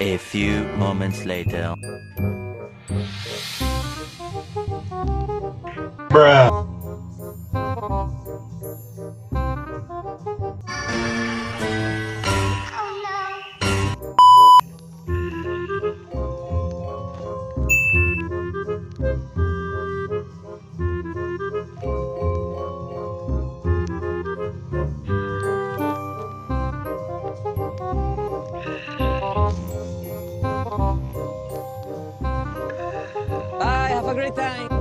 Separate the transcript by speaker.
Speaker 1: A few moments later.
Speaker 2: Bruh. a great time.